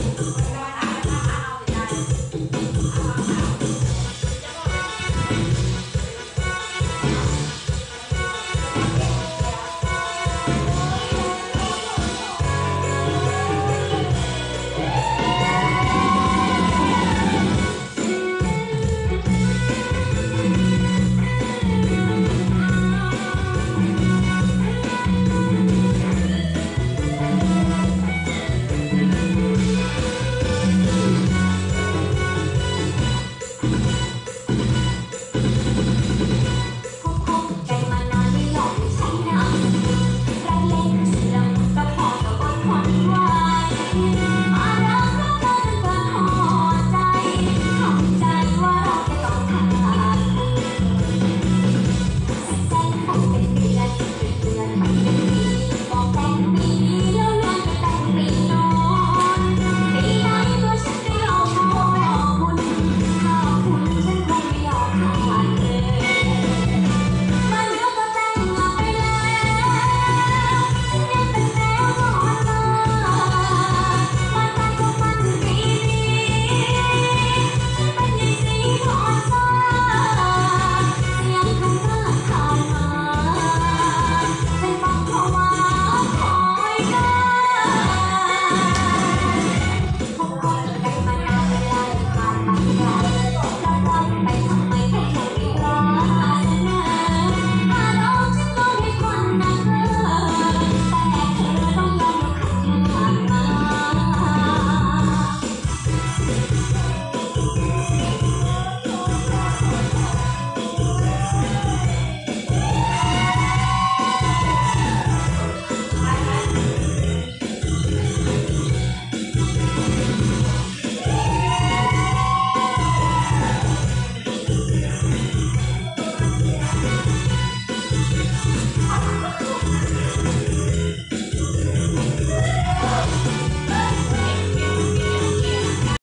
do it. Oh, my God.